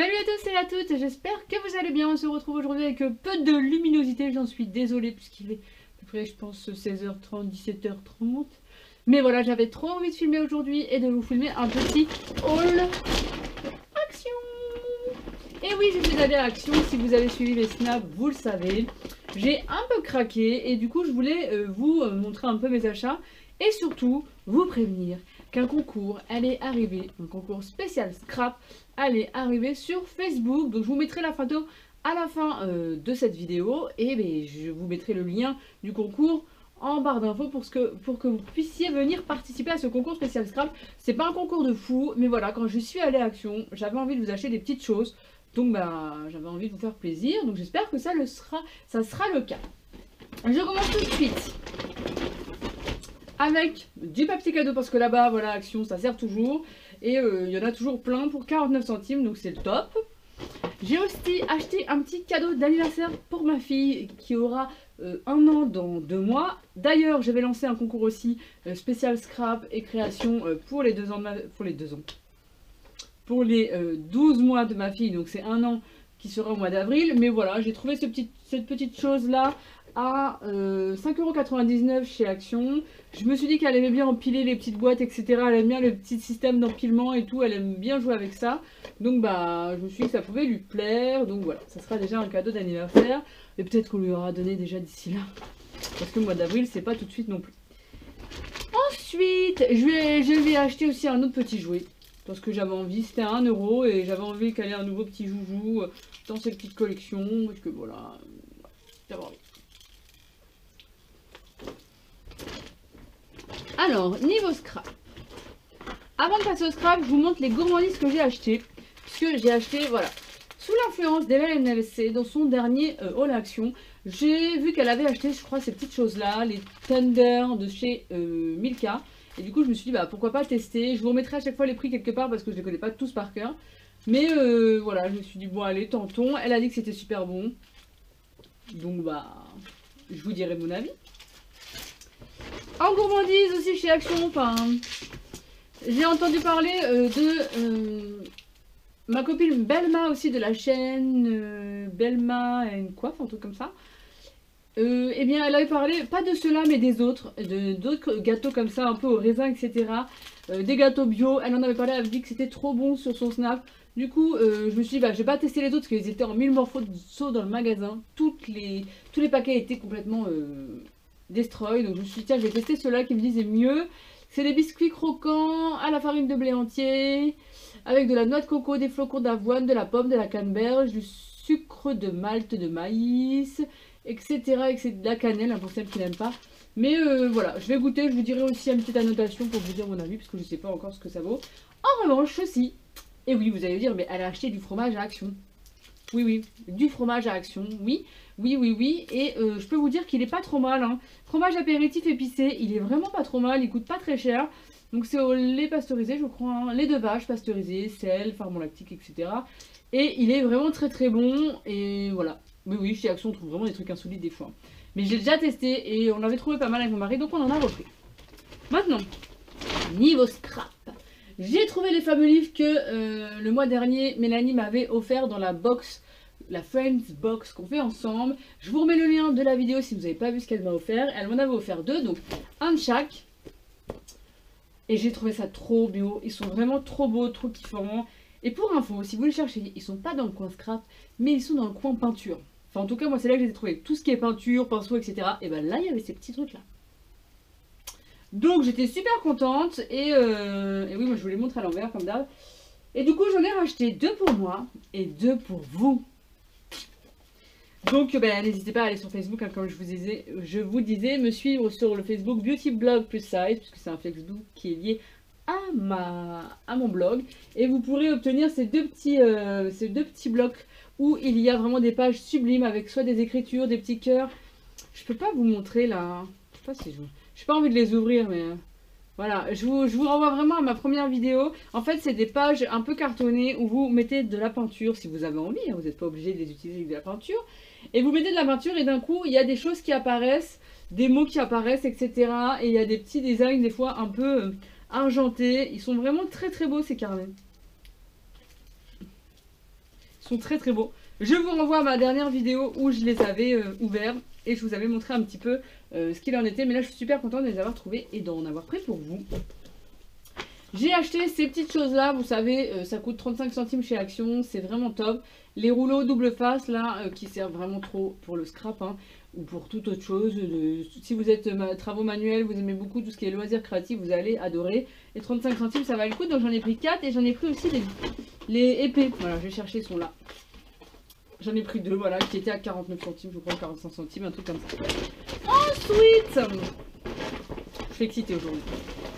Salut à tous et à toutes, j'espère que vous allez bien. On se retrouve aujourd'hui avec peu de luminosité, j'en suis désolée puisqu'il est à peu près je pense 16h30, 17h30. Mais voilà, j'avais trop envie de filmer aujourd'hui et de vous filmer un petit haul action. Et oui, je suis allée à action, si vous avez suivi les snaps, vous le savez. J'ai un peu craqué et du coup je voulais euh, vous euh, montrer un peu mes achats et surtout vous prévenir qu'un concours allait arriver, un concours spécial scrap allait arriver sur Facebook. Donc je vous mettrai la photo à la fin euh, de cette vidéo et ben, je vous mettrai le lien du concours en barre d'infos pour, que, vous puissiez venir participer à ce concours spécial scrap. C'est pas un concours de fou, mais voilà, quand je suis allée à Action, j'avais envie de vous acheter des petites choses. Donc bah j'avais envie de vous faire plaisir, donc j'espère que ça le sera, ça sera le cas. Je commence tout de suite avec du papier cadeau parce que là-bas, voilà, Action, ça sert toujours. Et euh, il y en a toujours plein pour 49 centimes, donc c'est le top. J'ai aussi acheté un petit cadeau d'anniversaire pour ma fille qui aura euh, un an dans deux mois. D'ailleurs, je vais lancer un concours aussi euh, spécial scrap et création pour les deux ans. pour les deux ans. Pour les 12 mois de ma fille, donc c'est un an qui sera au mois d'avril. Mais voilà, j'ai trouvé cette petite chose là à 5,99€ euh, chez Action. Je me suis dit qu'elle aimait bien empiler les petites boîtes, etc. Elle aime bien le petit système d'empilement et tout. Elle aime bien jouer avec ça. Donc bah, je me suis dit que ça pouvait lui plaire. Donc voilà, ça sera déjà un cadeau d'anniversaire. Et peut-être qu'on lui aura donné déjà d'ici là. Parce que le mois d'avril, c'est pas tout de suite non plus. Ensuite, je vais, acheter aussi un autre petit jouet. Parce que j'avais envie, c'était à 1€ et j'avais envie qu'elle ait un nouveau petit joujou dans cette petite collection. Parce que voilà, j'avais envie. Alors, niveau scrap. Avant de passer au scrap, je vous montre les gourmandises que j'ai achetées. Puisque j'ai acheté, voilà, sous l'influence d'Ella NLC, dans son dernier euh, All Action, j'ai vu qu'elle avait acheté, je crois, ces petites choses-là, les Thunder de chez euh, Milka. Et du coup, je me suis dit, bah pourquoi pas tester. Je vous remettrai à chaque fois les prix quelque part parce que je les connais pas tous par cœur. Mais euh, voilà, je me suis dit, bon, allez, tentons. Elle a dit que c'était super bon. Donc, bah, je vous dirai mon avis. En gourmandise aussi chez Action, enfin, j'ai entendu parler euh, de euh, ma copine Belma aussi de la chaîne euh, Belma et une coiffe, un truc comme ça. eh bien, elle avait parlé, pas de cela, mais des autres, d'autres gâteaux comme ça, un peu au raisin, etc. des gâteaux bio, elle en avait parlé, elle avait dit que c'était trop bon sur son snap. Du coup, je me suis dit, bah, je vais pas tester les autres parce qu'ils étaient en mille morphos dans le magasin. Tous les paquets étaient complètement Destroy. Donc je me suis dit, tiens, je vais tester ceux-là qui me disait mieux. C'est des biscuits croquants à la farine de blé entier, avec de la noix de coco, des flocons d'avoine, de la pomme, de la canneberge, du sucre de malt de maïs, etc. etc. de la cannelle, hein, pour celles qui n'aiment pas. Mais euh, voilà, je vais goûter, je vous dirai aussi une petite annotation pour vous dire mon avis, parce que je ne sais pas encore ce que ça vaut. En revanche, ceci, et oui, vous allez dire, mais elle a acheté du fromage à Action. Oui, oui, du fromage à Action, oui. Oui, oui, oui. Et euh, je peux vous dire qu'il est pas trop mal. Hein. Fromage apéritif épicé, il est vraiment pas trop mal. Il coûte pas très cher. Donc c'est au lait pasteurisé, je crois. Hein. Lait de vache pasteurisé, sel, farbon lactique, etc. Et il est vraiment très très bon. Et voilà. Oui, oui, chez Action, on trouve vraiment des trucs insolites des fois. Mais j'ai déjà testé et on l'avait trouvé pas mal avec mon mari, donc on en a repris. Maintenant, niveau scrap. J'ai trouvé les fameux livres que euh, le mois dernier, Mélanie m'avait offert dans la box la Friends Box qu'on fait ensemble. Je vous remets le lien de la vidéo si vous n'avez pas vu ce qu'elle m'a offert. Elle m'en avait offert deux, donc un de chaque. Et j'ai trouvé ça trop bio. Ils sont vraiment trop beaux, trop kiffants. Et pour info, si vous les cherchez, ils sont pas dans le coin scrap, mais ils sont dans le coin peinture. Enfin, en tout cas, moi, c'est là que j'ai trouvé tout ce qui est peinture, pinceau, etc. Et ben là, il y avait ces petits trucs-là. Donc, j'étais super contente. Et, euh, oui, moi, je vous les montre à l'envers, comme d'hab. Et du coup, j'en ai racheté deux pour moi et deux pour vous. Donc ben, n'hésitez pas à aller sur Facebook, hein, comme je vous, disais, me suivre sur le Facebook Beauty Blog Plus Size, puisque c'est un Facebook qui est lié à, mon blog. Et vous pourrez obtenir ces deux, petits, euh, ces deux petits blocs où il y a vraiment des pages sublimes avec soit des écritures, des petits cœurs. Je peux pas vous montrer là. Hein. Je sais pas si je... J'ai pas envie de les ouvrir, mais... Euh, voilà, je vous, je vous, renvoie vraiment à ma première vidéo. En fait, c'est des pages un peu cartonnées où vous mettez de la peinture si vous avez envie. Hein. vous n'êtes pas obligé de les utiliser avec de la peinture. Et vous mettez de la peinture et d'un coup, il y a des choses qui apparaissent, des mots qui apparaissent, etc. Et il y a des petits designs des fois un peu euh, argentés. Ils sont vraiment très très beaux ces carnets. sont très très beaux. Je vous renvoie à ma dernière vidéo où je les avais euh, ouverts et je vous avais montré un petit peu euh, ce qu'il en était. Mais là, je suis super contente de les avoir trouvés et d'en avoir pris pour vous. J'ai acheté ces petites choses là, vous savez, euh, ça coûte 35 centimes chez Action, c'est vraiment top. Les rouleaux double face là, qui servent vraiment trop pour le scrap hein, ou pour toute autre chose. si vous êtes travaux manuels, vous aimez beaucoup tout ce qui est loisirs créatifs, vous allez adorer. Et 35 centimes ça va le coup, donc j'en ai pris 4 et j'en ai pris aussi les, les épées. Voilà, je vais chercher, ils sont là. J'en ai pris deux, voilà, qui étaient à 49 centimes, je crois, 45 centimes, un truc comme ça. Ensuite, je suis excitée aujourd'hui.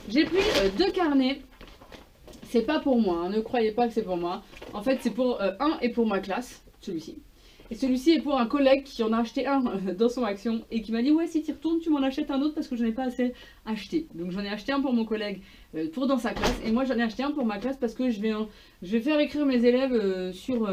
J'ai pris euh, deux carnets. C'est pas pour moi, hein, ne croyez pas que c'est pour moi. En fait, c'est pour euh, un et pour ma classe, celui-ci. Et celui-ci est pour un collègue qui en a acheté un euh, dans son action et qui m'a dit ouais si tu retournes tu m'en achètes un autre parce que je n'en ai pas assez acheté. Donc j'en ai acheté un pour mon collègue pour dans sa classe et moi j'en ai acheté un pour ma classe parce que je vais, je vais faire écrire mes élèves sur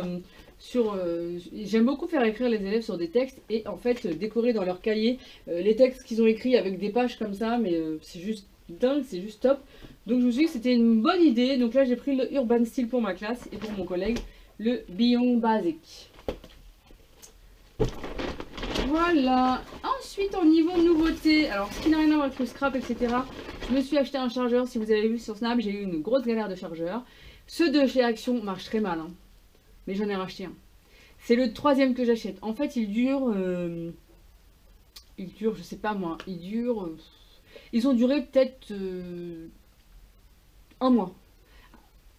sur... Euh, j'aime beaucoup faire écrire les élèves sur des textes et en fait décorer dans leur cahier euh, les textes qu'ils ont écrits avec des pages comme ça, mais euh, c'est juste dingue, c'est juste top. Donc je me suis dit que c'était une bonne idée. Donc là j'ai pris le Urban Style pour ma classe et pour mon collègue le Beyond Basic. Voilà. Ensuite, au niveau nouveauté, alors ce qui n'a rien à voir avec le scrap, etc. Je me suis acheté un chargeur. Si vous avez vu sur Snap, j'ai eu une grosse galère de chargeur. Ceux de chez Action marchent très mal. Hein mais j'en ai racheté un. C'est le troisième que j'achète. En fait, il dure... Euh, il dure, je sais pas moi, il dure... Euh, ils ont duré peut-être euh, un mois.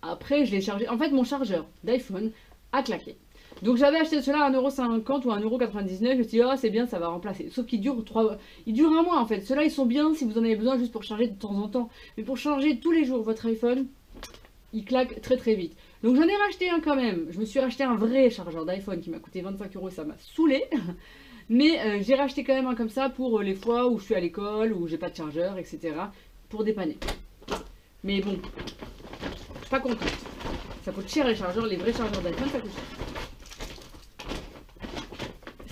Après, je l'ai chargé. En fait, mon chargeur d'iPhone a claqué. Donc j'avais acheté cela à 1,50€ ou 1,99€. Je me suis dit, oh c'est bien, ça va remplacer. Sauf qu'il dure 3... il dure un mois en fait. Ceux-là, ils sont bien si vous en avez besoin juste pour charger de temps en temps. Mais pour charger tous les jours votre iPhone, il claque très très vite. Donc j'en ai racheté un quand même. Je me suis racheté un vrai chargeur d'iPhone qui m'a coûté 25 euros, ça m'a saoulé. Mais euh, j'ai racheté quand même un comme ça pour euh, les fois où je suis à l'école, où j'ai pas de chargeur, etc. Pour dépanner. Mais bon, je suis pas contente. Ça coûte cher les chargeurs, les vrais chargeurs d'iPhone, ça coûte cher.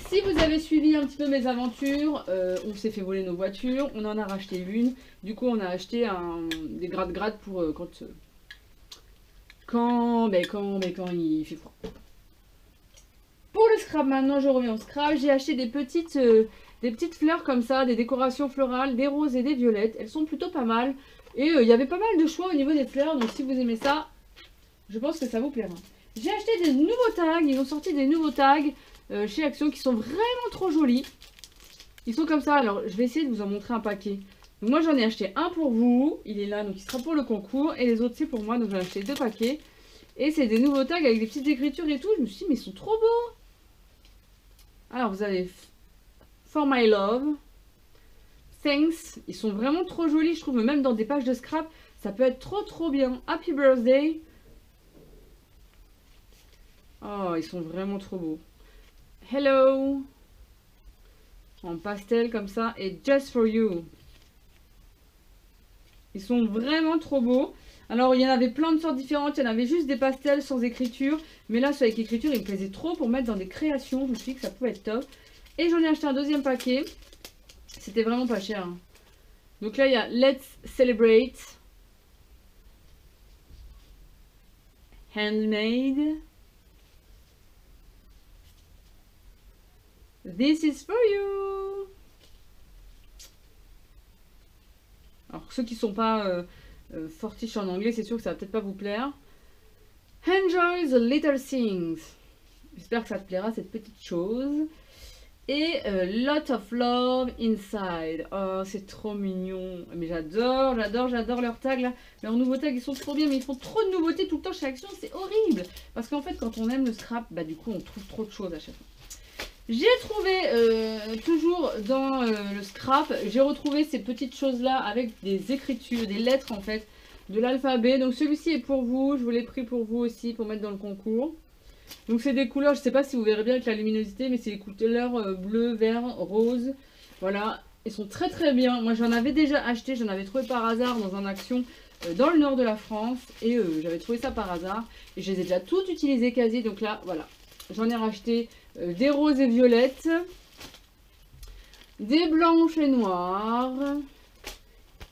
Si vous avez suivi un petit peu mes aventures, euh, on s'est fait voler nos voitures, on en a racheté une. Du coup, on a acheté des gratte-gratte pour quand quand, ben quand, ben quand il fait froid. Pour le scrap maintenant, je reviens au scrap. J'ai acheté des petites, euh, des petites fleurs comme ça, des décorations florales, des roses et des violettes. Elles sont plutôt pas mal. Et euh, il y avait pas mal de choix au niveau des fleurs. Donc si vous aimez ça, je pense que ça vous plaira. J'ai acheté des nouveaux tags. Ils ont sorti des nouveaux tags euh, chez Action qui sont vraiment trop jolis. Ils sont comme ça. Alors je vais essayer de vous en montrer un paquet moi j'en ai acheté un pour vous, il est là donc il sera pour le concours. Et les autres c'est pour moi. Donc j'ai acheté deux paquets. Et c'est des nouveaux tags avec des petites écritures et tout, je me suis dit mais ils sont trop beaux. Alors vous avez For My Love, Thanks, ils sont vraiment trop jolis je trouve, même dans des pages de scrap ça peut être trop trop bien. Happy Birthday. Oh ils sont vraiment trop beaux. Hello. En pastel comme ça. Et Just For You ils sont vraiment trop beaux. Alors, il y en avait plein de sortes différentes. Il y en avait juste des pastels sans écriture. Mais là, ceux avec écriture, il me plaisait trop pour mettre dans des créations. Je me suis dit que ça pouvait être top. Et j'en ai acheté un deuxième paquet. C'était vraiment pas cher. Hein. Donc là, il y a Let's Celebrate. Handmade. This is for you. Alors ceux qui sont pas euh, euh, fortiches en anglais, c'est sûr que ça va peut-être pas vous plaire. Enjoy the little things. J'espère que ça te plaira cette petite chose. Et euh, Lot of Love Inside. Oh, c'est trop mignon. Mais j'adore, j'adore, j'adore leurs tags là. Leurs nouveaux tags, ils sont trop bien, mais ils font trop de nouveautés tout le temps chez Action. C'est horrible. Parce qu'en fait, quand on aime le scrap, bah du coup, on trouve trop de choses à chaque fois. J'ai trouvé, euh, toujours dans euh, le scrap, j'ai retrouvé ces petites choses-là avec des écritures, des lettres en fait, de l'alphabet. Donc celui-ci est pour vous, je vous l'ai pris pour vous aussi, pour mettre dans le concours. Donc c'est des couleurs, je ne sais pas si vous verrez bien avec la luminosité, mais c'est des couleurs euh, bleu, vert, rose. Voilà, ils sont très très bien. Moi j'en avais déjà acheté, j'en avais trouvé par hasard dans un action dans le nord de la France. Et j'avais trouvé ça par hasard. Et je les ai déjà toutes utilisées quasi, donc là, voilà. J'en ai racheté des roses et violettes, des blanches et noires,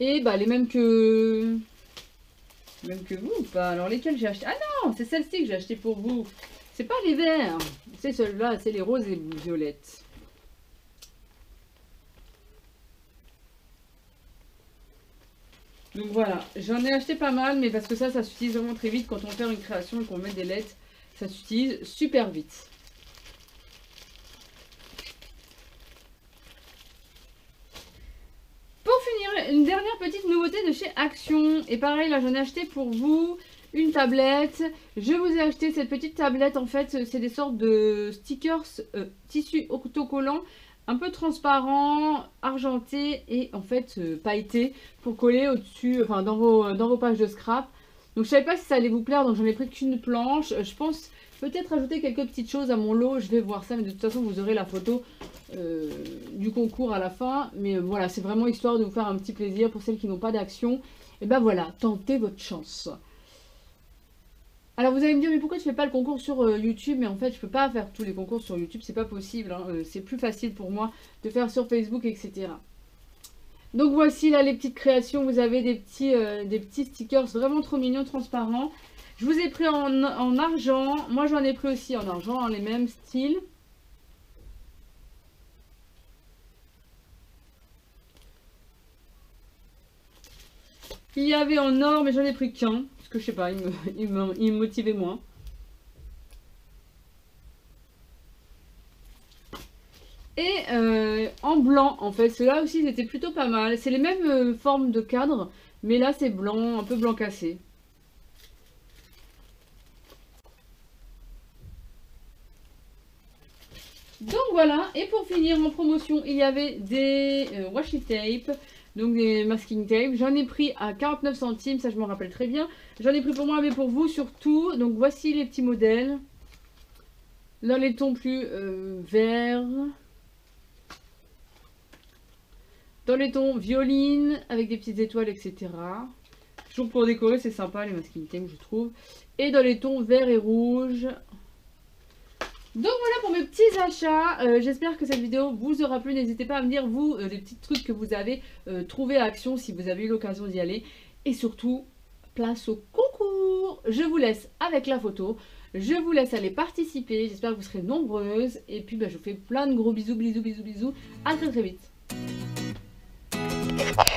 et bah les mêmes que... Même que vous ou pas? Alors lesquelles j'ai acheté? Ah non, c'est celle-ci que j'ai acheté pour vous. C'est pas les verts, c'est ceux-là, c'est les roses et violettes. Donc voilà, j'en ai acheté pas mal, mais parce que ça, ça s'utilise vraiment très vite quand on fait une création et qu'on met des lettres. Ça s'utilise super vite. Pour finir, une dernière petite nouveauté de chez Action. Et pareil, là, j'en ai acheté pour vous une tablette. Je vous ai acheté cette petite tablette. En fait, c'est des sortes de stickers euh, tissu autocollants un peu transparent, argenté et en fait euh, pailleté pour coller au-dessus, enfin dans vos pages de scrap. Donc je savais pas si ça allait vous plaire, donc j'en ai pris qu'une planche. Je pense peut-être ajouter quelques petites choses à mon lot, je vais voir ça, mais de toute façon vous aurez la photo euh, du concours à la fin. Mais euh, voilà, c'est vraiment histoire de vous faire un petit plaisir pour celles qui n'ont pas d'action. Et ben voilà, tentez votre chance. Alors vous allez me dire, mais pourquoi tu fais pas le concours sur euh, YouTube? Mais en fait, je peux pas faire tous les concours sur YouTube, c'est pas possible. Hein. Euh, c'est plus facile pour moi de faire sur Facebook, etc. Donc voici là les petites créations. Vous avez des petits, euh, des stickers vraiment trop mignons, transparents. Je vous ai pris en, argent. Moi, j'en ai pris aussi en argent, hein, les mêmes styles. Il y avait en or, mais j'en ai pris qu'un je sais pas, il me, motivait moins. Et euh, en blanc, en fait, ceux-là aussi, ils étaient plutôt pas mal. C'est les mêmes euh, formes de cadre, mais là, c'est blanc, un peu blanc cassé. Donc voilà, et pour finir en promotion, il y avait des euh, washi tape donc des masking tape. J'en ai pris à 49 centimes, ça je me rappelle très bien. J'en ai pris pour moi mais pour vous surtout. Donc voici les petits modèles. Dans les tons plus verts. Dans les tons violine avec des petites étoiles etc. Toujours pour décorer c'est sympa les masking je trouve. Et dans les tons vert et rouge. Donc voilà pour mes petits achats. Euh, j'espère que cette vidéo vous aura plu. N'hésitez pas à me dire, vous, euh, les petits trucs que vous avez euh, trouvé à Action si vous avez eu l'occasion d'y aller. Et surtout, place au concours. Je vous laisse avec la photo. Je vous laisse aller participer. J'espère que vous serez nombreuses. Et puis, bah, je vous fais plein de gros bisous, bisous, bisous, bisous. À très très vite. Ha ha.